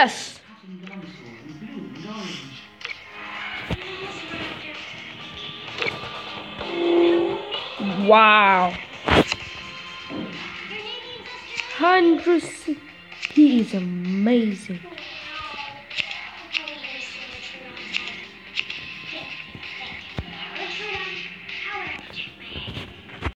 Yes. Wow. Hundred. He is amazing.